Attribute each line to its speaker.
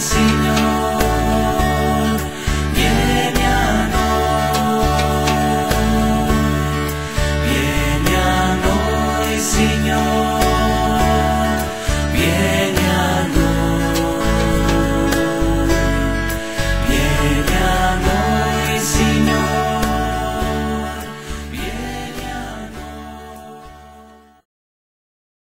Speaker 1: see